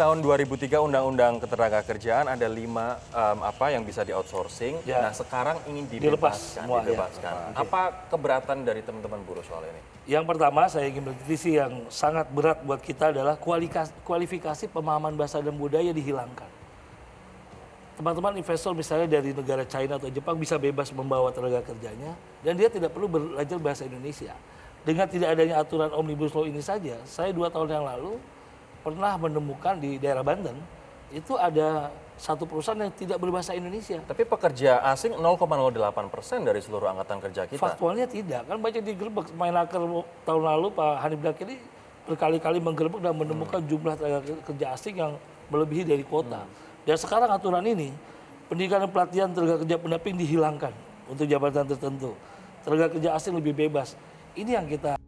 tahun 2003 Undang-Undang Ketenagakerjaan ada lima um, apa yang bisa di outsourcing. Ya. Nah sekarang ingin Dilepas dibebaskan. semua, ya. Apa keberatan dari teman-teman buruh soal ini? Yang pertama saya ingin berkritisi yang sangat berat buat kita adalah kualifikasi, kualifikasi pemahaman bahasa dan budaya dihilangkan. Teman-teman investor misalnya dari negara China atau Jepang bisa bebas membawa tenaga kerjanya dan dia tidak perlu belajar bahasa Indonesia. Dengan tidak adanya aturan omnibus law ini saja, saya dua tahun yang lalu pernah menemukan di daerah Banten itu ada satu perusahaan yang tidak berbahasa Indonesia. Tapi pekerja asing 0,08 persen dari seluruh angkatan kerja kita. Faktualnya tidak, kan banyak digerebek. Mainaker tahun lalu Pak Hanif Dakiri berkali-kali menggerebek dan menemukan jumlah tenaga kerja asing yang melebihi dari kuota. Dan sekarang aturan ini, pendidikan dan pelatihan tenaga kerja pendamping dihilangkan untuk jabatan tertentu. Tenaga kerja asing lebih bebas. Ini yang kita